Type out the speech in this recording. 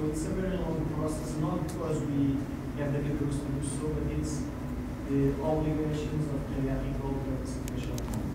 So it's a very long process, not because we have the capability to do so, but it's the obligations of